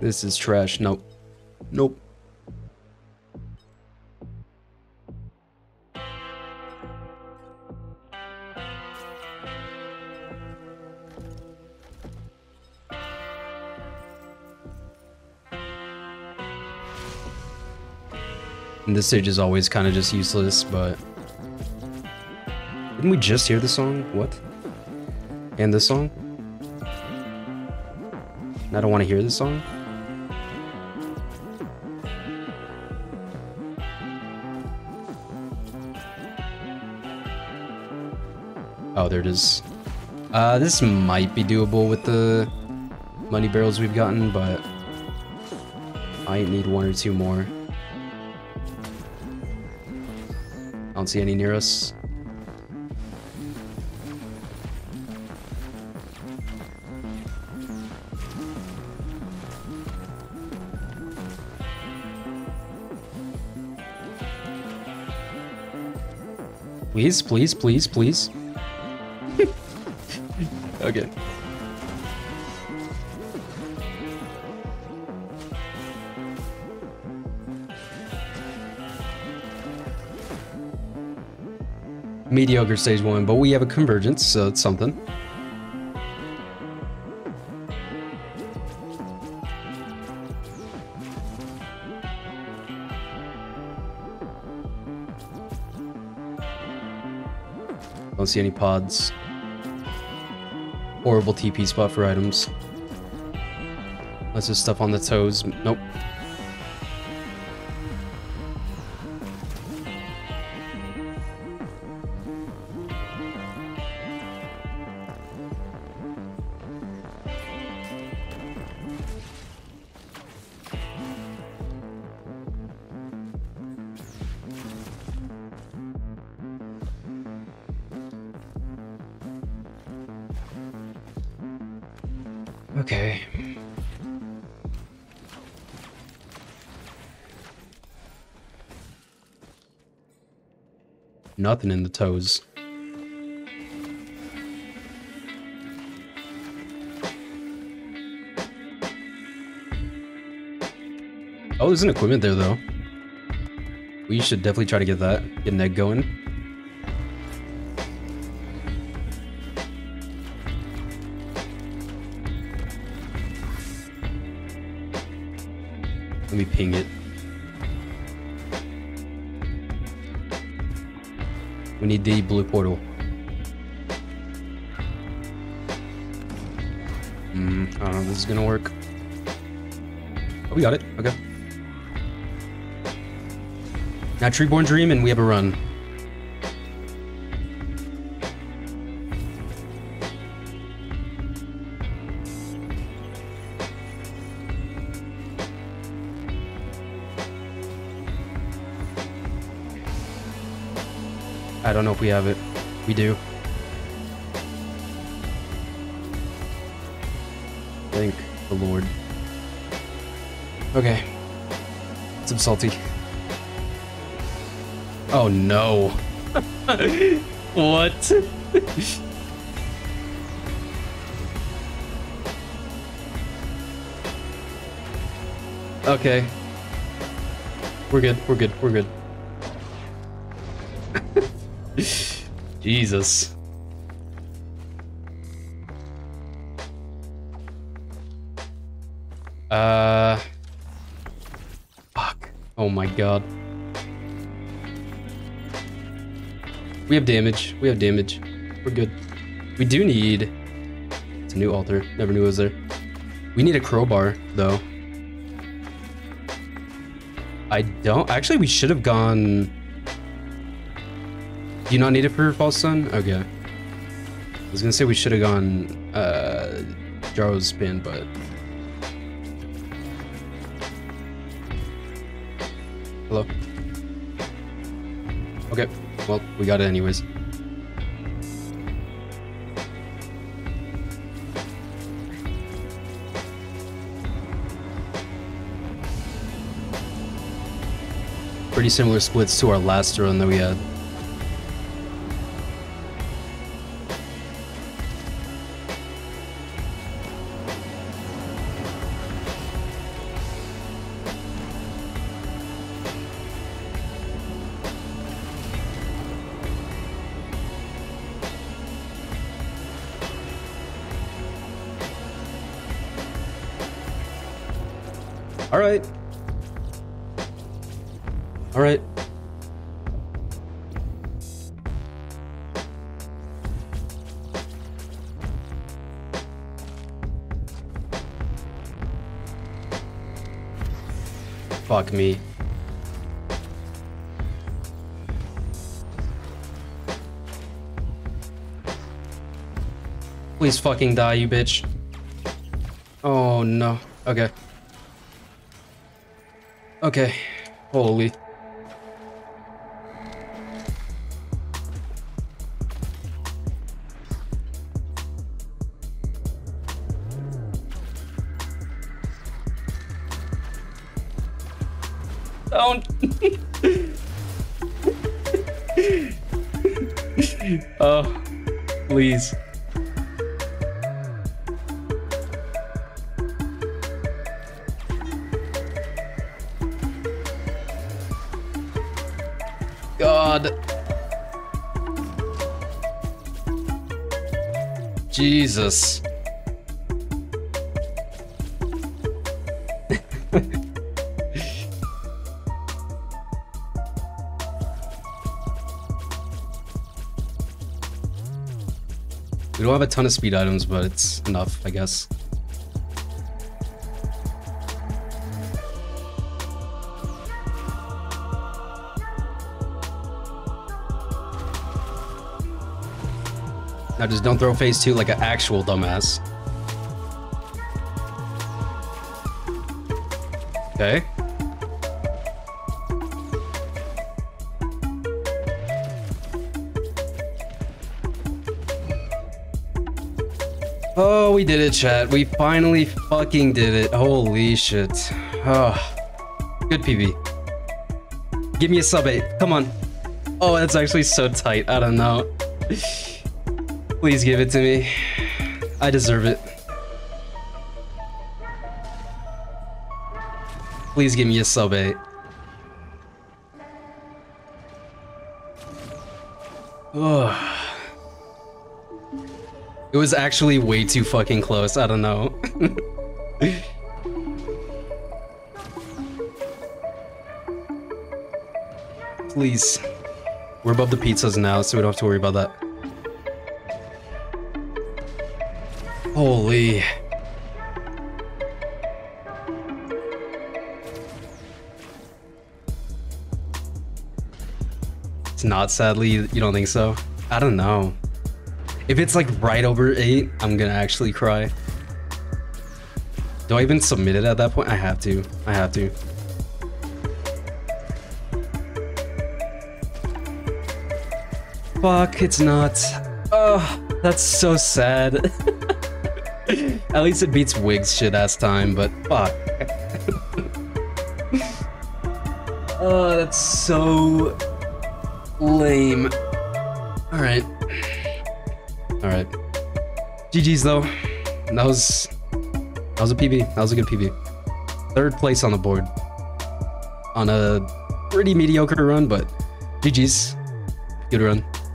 This is trash. Nope. Nope. And this stage is always kind of just useless, but... Didn't we just hear the song? What? And this song? I don't want to hear this song? Oh, there it is. Uh, this might be doable with the money barrels we've gotten, but I need one or two more. I don't see any near us. Please, please, please, please. Okay. Mediocre stage one, but we have a convergence, so it's something. Don't see any pods. Horrible TP spot for items. Let's just stuff on the toes. Nope. Okay. Nothing in the toes. Oh, there's an equipment there, though. We should definitely try to get that. Get an egg going. Let me ping it. We need the blue portal. Hmm, I don't know if this is gonna work. Oh, we got it. Okay. Now Treeborn Dream and we have a run. I don't know if we have it. We do. Thank the Lord. Okay. Some salty. Oh no. what? okay. We're good. We're good. We're good. Jesus. Uh. Fuck. Oh my god. We have damage. We have damage. We're good. We do need... It's a new altar. Never knew it was there. We need a crowbar, though. I don't... Actually, we should have gone... Do you not need it for your False Son? Okay. I was gonna say we should have gone uh Jarro's spin, but Hello? Okay. Well, we got it anyways. Pretty similar splits to our last run that we had. Alright. Alright. Fuck me. Please fucking die, you bitch. Oh no. Okay. Okay. Holy. Don't. oh, please. God. Jesus. We don't have a ton of speed items, but it's enough, I guess. Now just don't throw phase two like an actual dumbass. Okay. Oh, we did it, chat. We finally fucking did it. Holy shit. Oh, good PB. Give me a sub 8. Come on. Oh, that's actually so tight. I don't know. Please give it to me. I deserve it. Please give me a sub 8. Oh. It was actually way too fucking close. I don't know. Please. We're above the pizzas now, so we don't have to worry about that. Holy. It's not, sadly. You don't think so? I don't know. If it's like right over 8, I'm gonna actually cry. Do I even submit it at that point? I have to. I have to. Fuck, it's not. Oh, that's so sad. At least it beats Wig's shit ass time, but fuck. oh, that's so lame. Alright. Alright. GG's though. That was that was a PB. That was a good PB. Third place on the board. On a pretty mediocre run, but GG's. Good run.